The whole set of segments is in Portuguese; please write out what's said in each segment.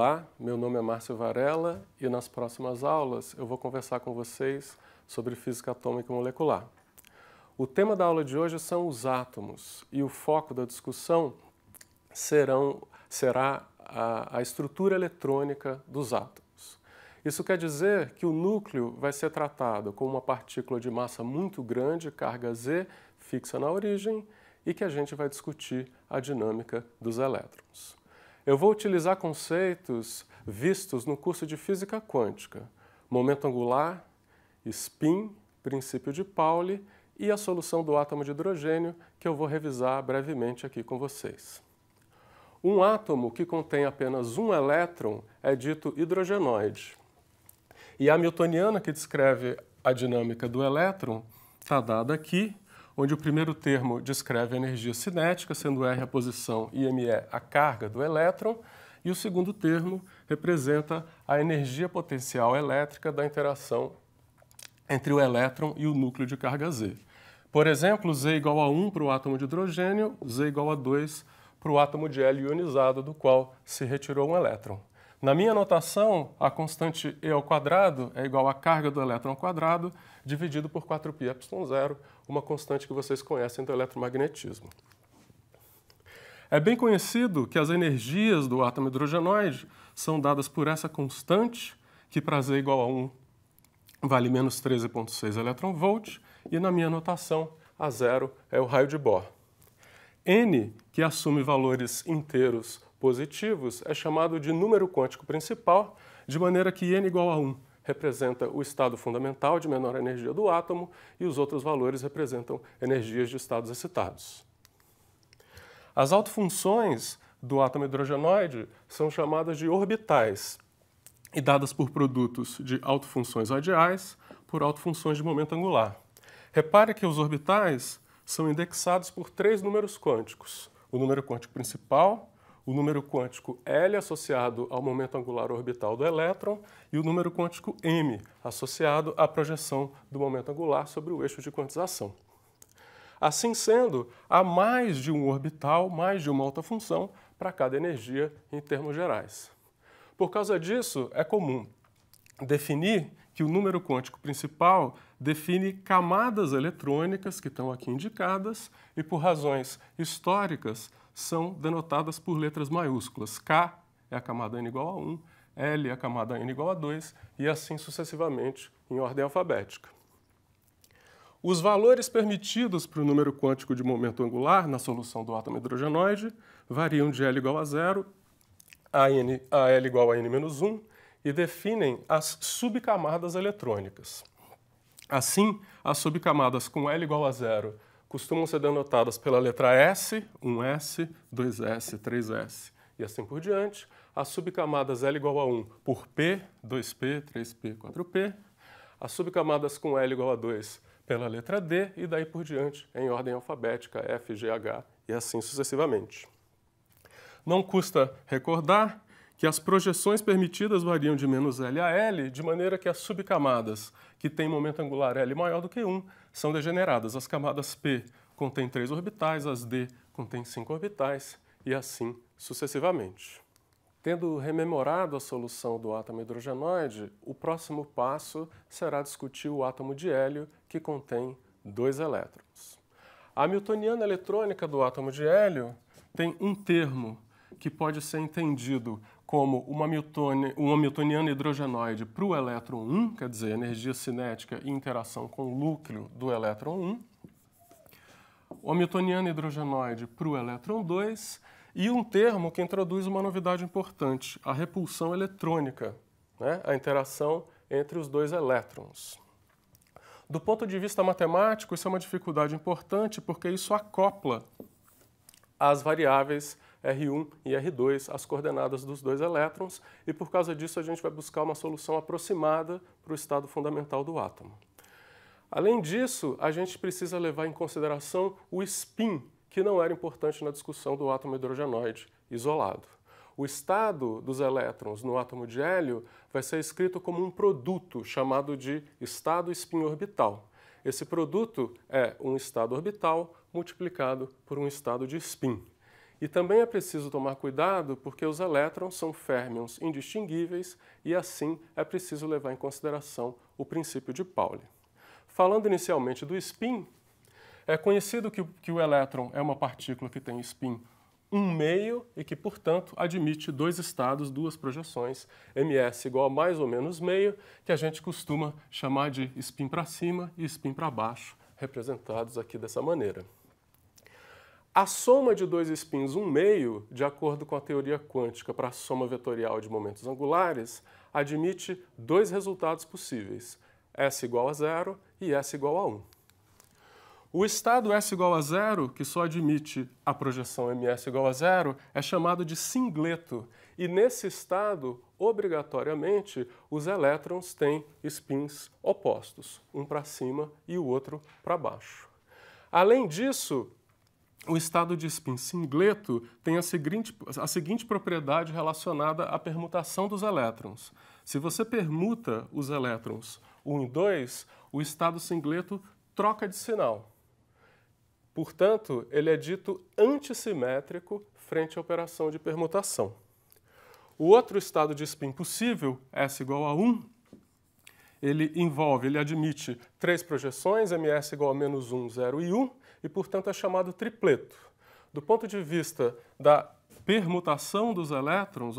Olá, meu nome é Márcio Varela e nas próximas aulas eu vou conversar com vocês sobre física atômica e molecular. O tema da aula de hoje são os átomos e o foco da discussão serão, será a, a estrutura eletrônica dos átomos. Isso quer dizer que o núcleo vai ser tratado como uma partícula de massa muito grande, carga Z, fixa na origem, e que a gente vai discutir a dinâmica dos elétrons. Eu vou utilizar conceitos vistos no curso de Física Quântica, momento angular, spin, princípio de Pauli e a solução do átomo de hidrogênio, que eu vou revisar brevemente aqui com vocês. Um átomo que contém apenas um elétron é dito hidrogenoide. E a hamiltoniana que descreve a dinâmica do elétron está dada aqui, onde o primeiro termo descreve a energia cinética, sendo R a posição e ME a carga do elétron, e o segundo termo representa a energia potencial elétrica da interação entre o elétron e o núcleo de carga Z. Por exemplo, Z igual a 1 para o átomo de hidrogênio, Z igual a 2 para o átomo de hélio ionizado, do qual se retirou um elétron. Na minha notação, a constante E ao quadrado é igual à carga do elétron ao quadrado dividido por 4πε0, uma constante que vocês conhecem do eletromagnetismo. É bem conhecido que as energias do átomo hidrogenoide são dadas por essa constante, que para Z igual a 1 vale menos 13,6 elétron-volt, e na minha notação, a zero é o raio de Bohr. N, que assume valores inteiros positivos é chamado de número quântico principal, de maneira que n igual a 1 representa o estado fundamental de menor energia do átomo e os outros valores representam energias de estados excitados. As autofunções do átomo hidrogenoide são chamadas de orbitais e dadas por produtos de autofunções radiais por autofunções de momento angular. Repare que os orbitais são indexados por três números quânticos: o número quântico principal, o número quântico L associado ao momento angular orbital do elétron e o número quântico m associado à projeção do momento angular sobre o eixo de quantização. Assim sendo, há mais de um orbital, mais de uma alta função para cada energia em termos gerais. Por causa disso, é comum definir que o número quântico principal define camadas eletrônicas que estão aqui indicadas e, por razões históricas, são denotadas por letras maiúsculas. K é a camada n igual a 1, L é a camada n igual a 2 e assim sucessivamente em ordem alfabética. Os valores permitidos para o número quântico de momento angular na solução do átomo hidrogenoide variam de L igual a 0 a, N, a L igual a N menos 1 e definem as subcamadas eletrônicas. Assim, as subcamadas com L igual a 0 costumam ser denotadas pela letra S, 1S, 2S, 3S e assim por diante. As subcamadas L igual a 1 por P, 2P, 3P, 4P. As subcamadas com L igual a 2 pela letra D e daí por diante em ordem alfabética F, G, H e assim sucessivamente. Não custa recordar que as projeções permitidas variam de menos L a L, de maneira que as subcamadas que têm momento angular L maior do que 1 são degeneradas. As camadas P contêm três orbitais, as D contêm cinco orbitais e assim sucessivamente. Tendo rememorado a solução do átomo hidrogenoide, o próximo passo será discutir o átomo de hélio, que contém dois elétrons. A hamiltoniana eletrônica do átomo de hélio tem um termo que pode ser entendido como uma, Hamiltoniana, uma hamiltoniana hidrogenoide para o elétron 1, quer dizer, energia cinética e interação com o núcleo do elétron 1, o hamiltoniana hidrogenoide para o elétron 2 e um termo que introduz uma novidade importante, a repulsão eletrônica, né? a interação entre os dois elétrons. Do ponto de vista matemático, isso é uma dificuldade importante porque isso acopla as variáveis R1 e R2, as coordenadas dos dois elétrons, e por causa disso a gente vai buscar uma solução aproximada para o estado fundamental do átomo. Além disso, a gente precisa levar em consideração o spin, que não era importante na discussão do átomo hidrogenoide isolado. O estado dos elétrons no átomo de hélio vai ser escrito como um produto chamado de estado spin orbital. Esse produto é um estado orbital multiplicado por um estado de spin. E também é preciso tomar cuidado porque os elétrons são férmions indistinguíveis e assim é preciso levar em consideração o princípio de Pauli. Falando inicialmente do spin, é conhecido que, que o elétron é uma partícula que tem spin 1 meio e que, portanto, admite dois estados, duas projeções, ms igual a mais ou menos meio, que a gente costuma chamar de spin para cima e spin para baixo, representados aqui dessa maneira. A soma de dois spins 1 meio, de acordo com a teoria quântica para a soma vetorial de momentos angulares, admite dois resultados possíveis, S igual a zero e S igual a 1. O estado S igual a zero, que só admite a projeção ms igual a zero, é chamado de singleto. E nesse estado, obrigatoriamente, os elétrons têm spins opostos, um para cima e o outro para baixo. Além disso, o estado de spin singleto tem a seguinte, a seguinte propriedade relacionada à permutação dos elétrons. Se você permuta os elétrons 1 e 2, o estado singleto troca de sinal. Portanto, ele é dito antissimétrico frente à operação de permutação. O outro estado de spin possível, S igual a 1, ele envolve, ele admite três projeções, ms igual a menos 1, 0 e 1, e, portanto, é chamado tripleto. Do ponto de vista da permutação dos elétrons,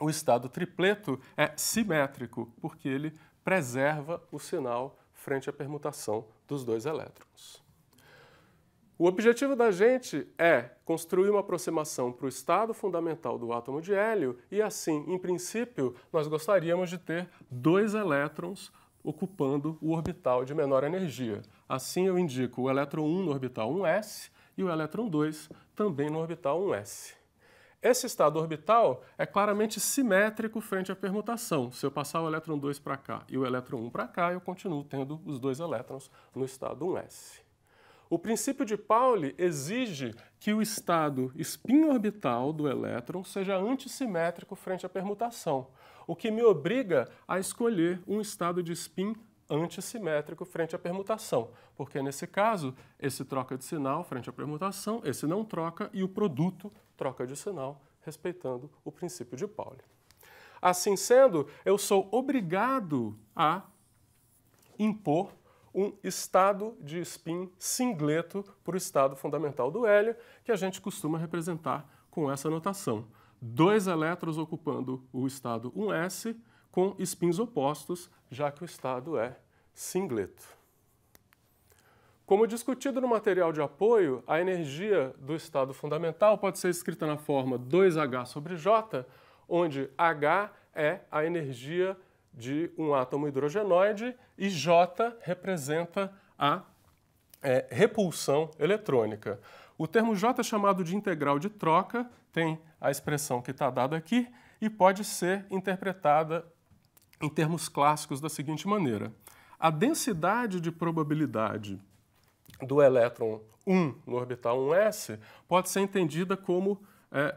o estado tripleto é simétrico, porque ele preserva o sinal frente à permutação dos dois elétrons. O objetivo da gente é construir uma aproximação para o estado fundamental do átomo de hélio e, assim, em princípio, nós gostaríamos de ter dois elétrons ocupando o orbital de menor energia. Assim, eu indico o elétron 1 no orbital 1s e o elétron 2 também no orbital 1s. Esse estado orbital é claramente simétrico frente à permutação. Se eu passar o elétron 2 para cá e o elétron 1 para cá, eu continuo tendo os dois elétrons no estado 1s. O princípio de Pauli exige que o estado spin-orbital do elétron seja antissimétrico frente à permutação, o que me obriga a escolher um estado de spin antissimétrico frente à permutação, porque nesse caso, esse troca de sinal frente à permutação, esse não troca e o produto troca de sinal, respeitando o princípio de Pauli. Assim sendo, eu sou obrigado a impor um estado de spin singleto para o estado fundamental do hélio, que a gente costuma representar com essa notação. Dois elétrons ocupando o estado 1s com spins opostos, já que o estado é singleto. Como discutido no material de apoio, a energia do estado fundamental pode ser escrita na forma 2H sobre J, onde H é a energia de um átomo hidrogenoide e J representa a é, repulsão eletrônica. O termo J é chamado de integral de troca, tem a expressão que está dada aqui e pode ser interpretada em termos clássicos da seguinte maneira. A densidade de probabilidade do elétron 1 no orbital 1s pode ser entendida como é,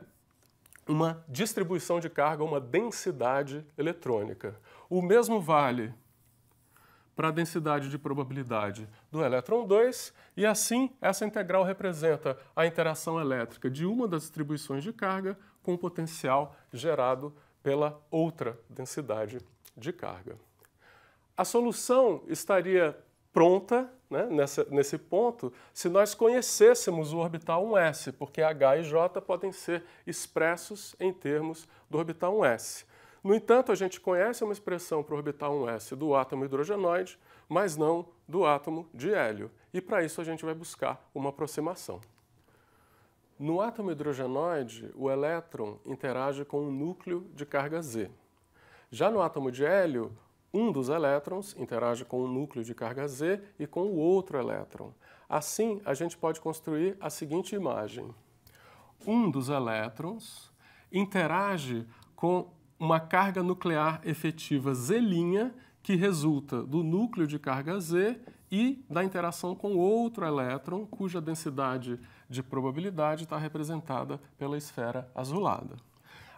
uma distribuição de carga, uma densidade eletrônica. O mesmo vale para a densidade de probabilidade do elétron 2, e assim essa integral representa a interação elétrica de uma das distribuições de carga com o potencial gerado pela outra densidade de carga. A solução estaria pronta né, nessa, nesse ponto se nós conhecêssemos o orbital 1s, porque H e J podem ser expressos em termos do orbital 1s. No entanto, a gente conhece uma expressão para o orbital 1s do átomo hidrogenoide, mas não do átomo de hélio. E para isso a gente vai buscar uma aproximação. No átomo hidrogenoide, o elétron interage com um núcleo de carga Z. Já no átomo de hélio, um dos elétrons interage com um núcleo de carga Z e com o outro elétron. Assim, a gente pode construir a seguinte imagem. Um dos elétrons interage com uma carga nuclear efetiva Z' que resulta do núcleo de carga Z e da interação com outro elétron, cuja densidade de probabilidade está representada pela esfera azulada.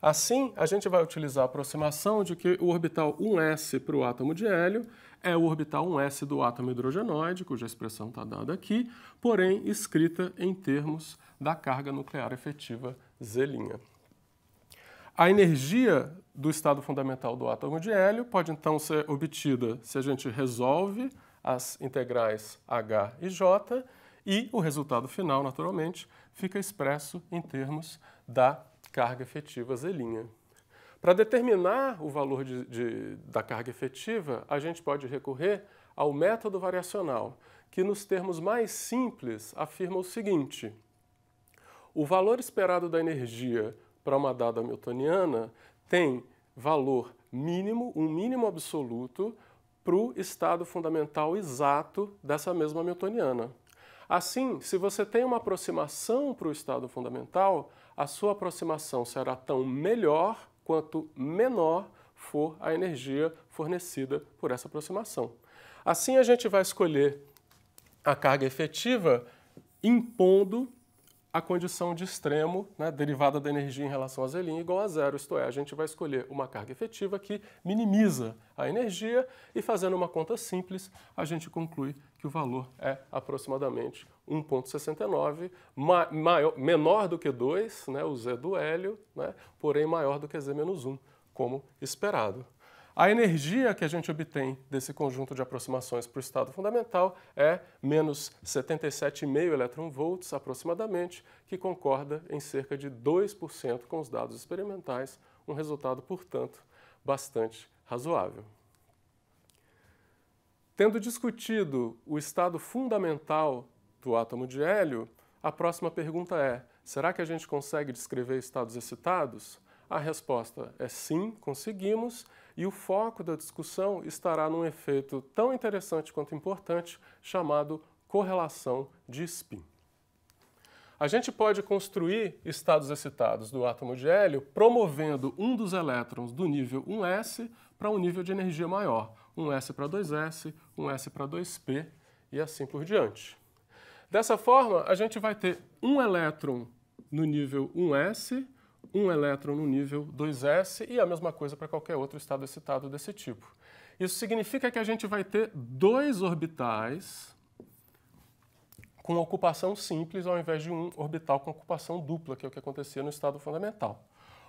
Assim, a gente vai utilizar a aproximação de que o orbital 1s para o átomo de hélio é o orbital 1s do átomo hidrogenoide, cuja expressão está dada aqui, porém escrita em termos da carga nuclear efetiva Z'. A energia do estado fundamental do átomo de hélio pode então ser obtida se a gente resolve as integrais h e j, e o resultado final, naturalmente, fica expresso em termos da carga efetiva Z'. Para determinar o valor de, de, da carga efetiva, a gente pode recorrer ao método variacional, que nos termos mais simples afirma o seguinte: o valor esperado da energia para uma dada hamiltoniana tem valor mínimo, um mínimo absoluto, para o estado fundamental exato dessa mesma hamiltoniana. Assim, se você tem uma aproximação para o estado fundamental, a sua aproximação será tão melhor quanto menor for a energia fornecida por essa aproximação. Assim, a gente vai escolher a carga efetiva impondo a condição de extremo, né, derivada da energia em relação a Z' igual a zero, isto é, a gente vai escolher uma carga efetiva que minimiza a energia e fazendo uma conta simples, a gente conclui que o valor é aproximadamente 1,69, ma menor do que 2, né, o Z do hélio, né, porém maior do que Z menos 1, como esperado. A energia que a gente obtém desse conjunto de aproximações para o estado fundamental é menos 77,5 eletronvolts aproximadamente, que concorda em cerca de 2% com os dados experimentais, um resultado, portanto, bastante razoável. Tendo discutido o estado fundamental do átomo de hélio, a próxima pergunta é: será que a gente consegue descrever estados excitados? A resposta é sim, conseguimos, e o foco da discussão estará num efeito tão interessante quanto importante chamado correlação de spin. A gente pode construir estados excitados do átomo de hélio promovendo um dos elétrons do nível 1s para um nível de energia maior, 1s para 2s, 1s para 2p e assim por diante. Dessa forma, a gente vai ter um elétron no nível 1s um elétron no nível 2s e a mesma coisa para qualquer outro estado excitado desse tipo. Isso significa que a gente vai ter dois orbitais com ocupação simples ao invés de um orbital com ocupação dupla, que é o que acontecia no estado fundamental.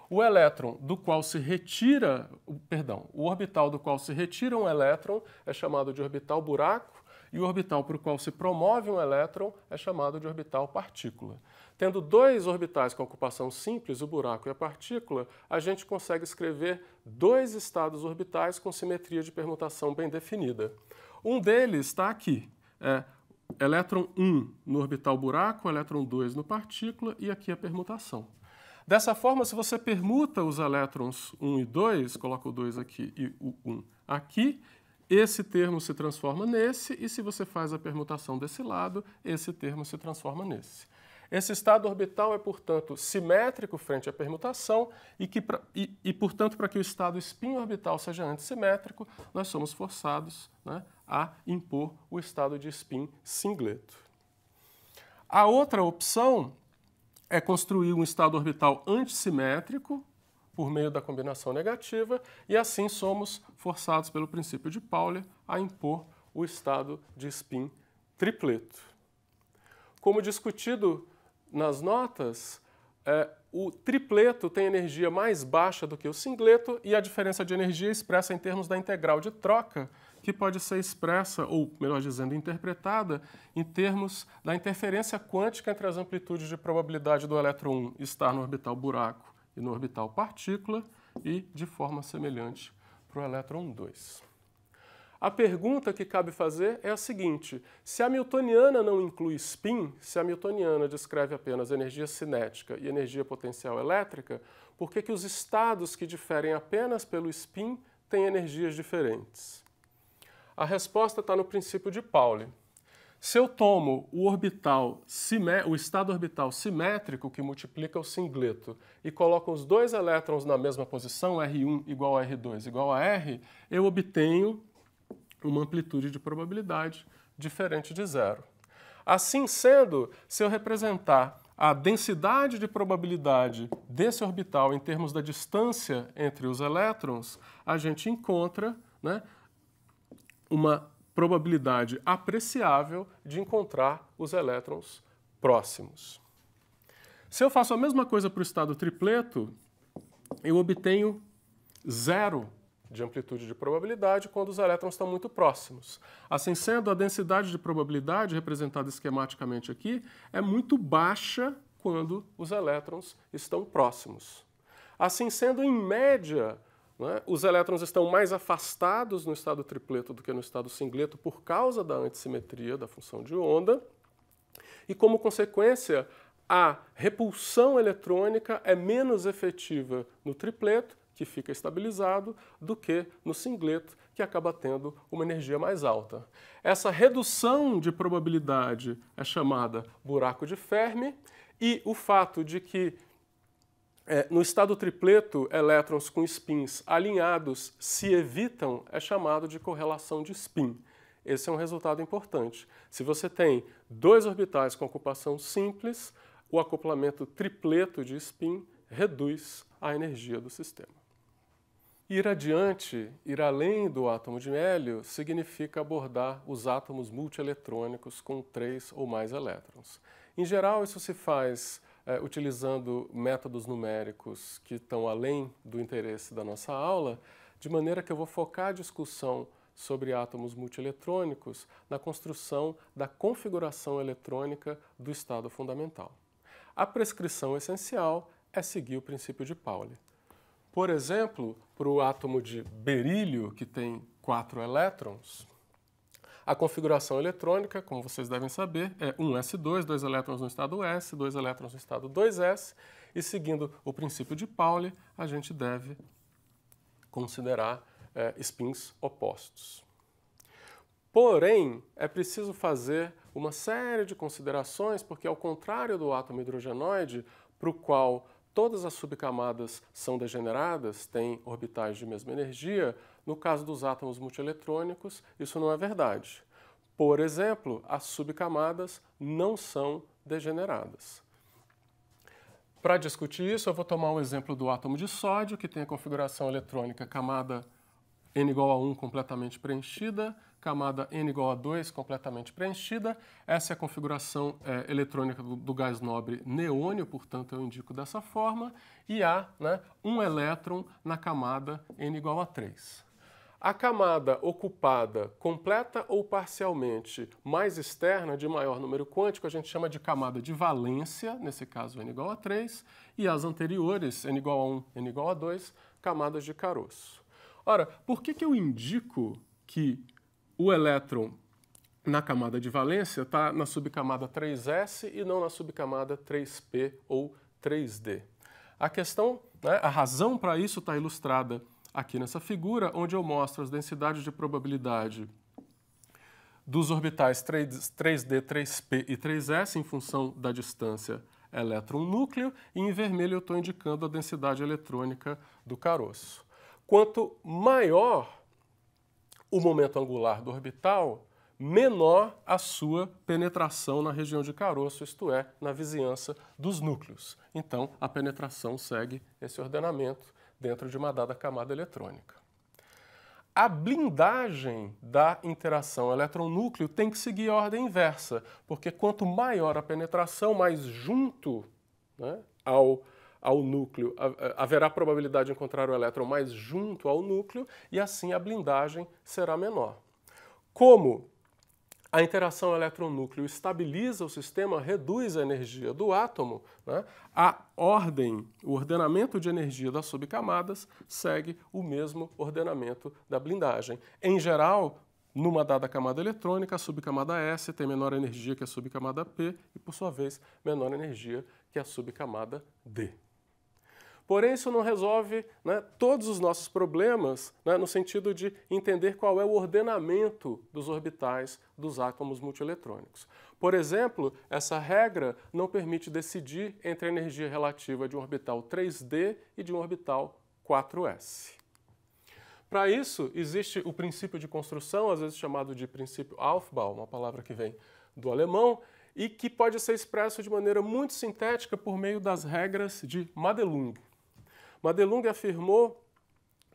O elétron do qual se retira, perdão, o orbital do qual se retira um elétron é chamado de orbital buraco e o orbital para o qual se promove um elétron é chamado de orbital partícula. Tendo dois orbitais com ocupação simples, o buraco e a partícula, a gente consegue escrever dois estados orbitais com simetria de permutação bem definida. Um deles está aqui, é elétron 1 no orbital buraco, elétron 2 no partícula e aqui a permutação. Dessa forma, se você permuta os elétrons 1 e 2, coloca o 2 aqui e o 1 aqui, esse termo se transforma nesse, e se você faz a permutação desse lado, esse termo se transforma nesse. Esse estado orbital é, portanto, simétrico frente à permutação e, que, e, e portanto, para que o estado spin-orbital seja antissimétrico, nós somos forçados né, a impor o estado de spin singleto. A outra opção é construir um estado orbital antissimétrico, por meio da combinação negativa, e assim somos forçados pelo princípio de Pauli a impor o estado de spin tripleto. Como discutido nas notas, é, o tripleto tem energia mais baixa do que o singleto e a diferença de energia é expressa em termos da integral de troca, que pode ser expressa, ou melhor dizendo, interpretada, em termos da interferência quântica entre as amplitudes de probabilidade do elétron 1 estar no orbital buraco e no orbital partícula e de forma semelhante para o elétron 2. A pergunta que cabe fazer é a seguinte: se a Hamiltoniana não inclui spin, se a Hamiltoniana descreve apenas energia cinética e energia potencial elétrica, por que, que os estados que diferem apenas pelo spin têm energias diferentes? A resposta está no princípio de Pauli. Se eu tomo o orbital, o estado orbital simétrico que multiplica o singleto e coloco os dois elétrons na mesma posição, R1 igual a R2 igual a R, eu obtenho uma amplitude de probabilidade diferente de zero. Assim sendo, se eu representar a densidade de probabilidade desse orbital em termos da distância entre os elétrons, a gente encontra né, uma probabilidade apreciável de encontrar os elétrons próximos. Se eu faço a mesma coisa para o estado tripleto, eu obtenho zero de amplitude de probabilidade quando os elétrons estão muito próximos. Assim sendo, a densidade de probabilidade, representada esquematicamente aqui, é muito baixa quando os elétrons estão próximos. Assim sendo, em média, né, os elétrons estão mais afastados no estado tripleto do que no estado singleto por causa da antissimetria da função de onda, e como consequência, a repulsão eletrônica é menos efetiva no tripleto que fica estabilizado, do que no singleto, que acaba tendo uma energia mais alta. Essa redução de probabilidade é chamada buraco de Fermi, e o fato de que é, no estado tripleto, elétrons com spins alinhados se evitam é chamado de correlação de spin. Esse é um resultado importante. Se você tem dois orbitais com ocupação simples, o acoplamento tripleto de spin reduz a energia do sistema. Ir adiante, ir além do átomo de hélio, significa abordar os átomos multieletrônicos com três ou mais elétrons. Em geral, isso se faz é, utilizando métodos numéricos que estão além do interesse da nossa aula, de maneira que eu vou focar a discussão sobre átomos multieletrônicos na construção da configuração eletrônica do estado fundamental. A prescrição essencial é seguir o princípio de Pauli. Por exemplo, para o átomo de berílio, que tem quatro elétrons, a configuração eletrônica, como vocês devem saber, é 1s2, dois elétrons no estado S, dois elétrons no estado 2s, e seguindo o princípio de Pauli, a gente deve considerar é, spins opostos. Porém, é preciso fazer uma série de considerações, porque ao contrário do átomo hidrogenoide, para o qual todas as subcamadas são degeneradas, têm orbitais de mesma energia, no caso dos átomos multieletrônicos, isso não é verdade. Por exemplo, as subcamadas não são degeneradas. Para discutir isso, eu vou tomar um exemplo do átomo de sódio, que tem a configuração eletrônica camada N igual a 1 completamente preenchida, camada N igual a 2 completamente preenchida. Essa é a configuração é, eletrônica do, do, gás nobre neônio, portanto eu indico dessa forma, e há né, um elétron na camada N igual a 3. A camada ocupada completa ou parcialmente mais externa, de maior número quântico, a gente chama de camada de valência, nesse caso N igual a 3, e as anteriores, N igual a 1, N igual a 2, camadas de caroço. Ora, por que, que eu indico que o elétron na camada de valência está na subcamada 3s e não na subcamada 3p ou 3d. A questão, né, a razão para isso está ilustrada aqui nessa figura, onde eu mostro as densidades de probabilidade dos orbitais 3, 3d, 3p e 3s em função da distância elétron-núcleo, e em vermelho eu estou indicando a densidade eletrônica do caroço. Quanto maior o momento angular do orbital, menor a sua penetração na região de caroço, isto é, na vizinhança dos núcleos. Então, a penetração segue esse ordenamento dentro de uma dada camada eletrônica. A blindagem da interação elétron-núcleo tem que seguir a ordem inversa, porque quanto maior a penetração, mais junto né, ao ao núcleo, haverá probabilidade de encontrar o elétron mais junto ao núcleo e assim a blindagem será menor. Como a interação elétron-núcleo estabiliza o sistema, reduz a energia do átomo, né? a ordem, o ordenamento de energia das subcamadas segue o mesmo ordenamento da blindagem. Em geral, numa dada camada eletrônica, a subcamada S tem menor energia que a subcamada P e, por sua vez, menor energia que a subcamada D. Porém, isso não resolve né, todos os nossos problemas né, no sentido de entender qual é o ordenamento dos orbitais dos átomos multieletrônicos. Por exemplo, essa regra não permite decidir entre a energia relativa de um orbital 3D e de um orbital 4S. Para isso, existe o princípio de construção, às vezes chamado de princípio Aufbau, uma palavra que vem do alemão, e que pode ser expresso de maneira muito sintética por meio das regras de Madelung. Madelung afirmou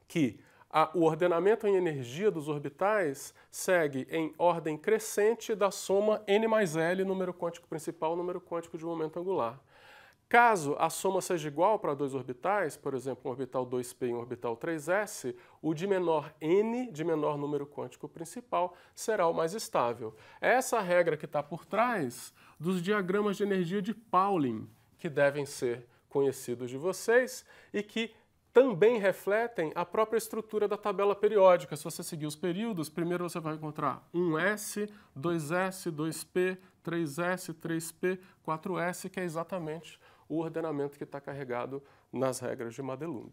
que a, o ordenamento em energia dos orbitais segue em ordem crescente da soma n mais L, número quântico principal, número quântico de momento angular. Caso a soma seja igual para dois orbitais, por exemplo, um orbital 2p e um orbital 3s, o de menor n, de menor número quântico principal, será o mais estável. É essa regra que está por trás dos diagramas de energia de Pauling, que devem ser conhecidos de vocês e que também refletem a própria estrutura da tabela periódica. Se você seguir os períodos, primeiro você vai encontrar 1S, 2S, 2P, 3S, 3P, 4S, que é exatamente o ordenamento que está carregado nas regras de Madelung.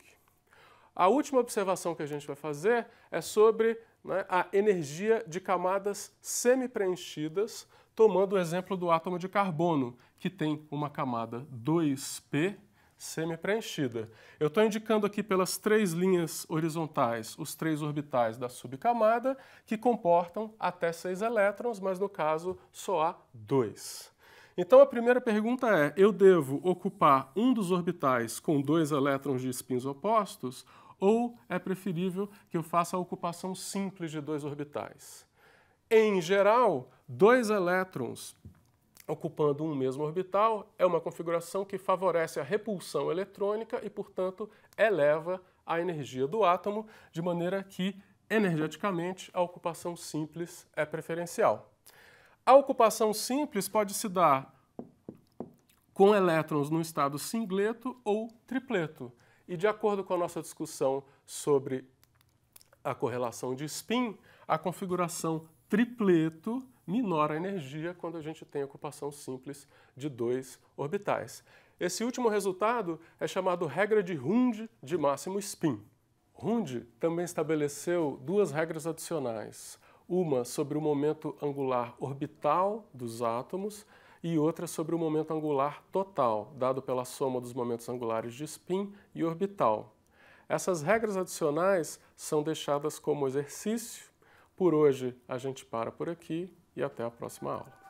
A última observação que a gente vai fazer é sobre né, a energia de camadas semi-preenchidas, tomando o exemplo do átomo de carbono, que tem uma camada 2P semi-preenchida. Eu estou indicando aqui pelas três linhas horizontais os três orbitais da subcamada, que comportam até seis elétrons, mas no caso só há dois. Então a primeira pergunta é: eu devo ocupar um dos orbitais com dois elétrons de spins opostos ou é preferível que eu faça a ocupação simples de dois orbitais? Em geral, dois elétrons ocupando um mesmo orbital é uma configuração que favorece a repulsão eletrônica e, portanto, eleva a energia do átomo, de maneira que, energeticamente, a ocupação simples é preferencial. A ocupação simples pode se dar com elétrons no estado singleto ou tripleto. E de acordo com a nossa discussão sobre a correlação de spin, a configuração tripleto minora a energia quando a gente tem ocupação simples de dois orbitais. Esse último resultado é chamado regra de Hund de máximo spin. Hund também estabeleceu duas regras adicionais, uma sobre o momento angular orbital dos átomos e outra sobre o momento angular total, dado pela soma dos momentos angulares de spin e orbital. Essas regras adicionais são deixadas como exercício. Por hoje a gente para por aqui e até a próxima aula.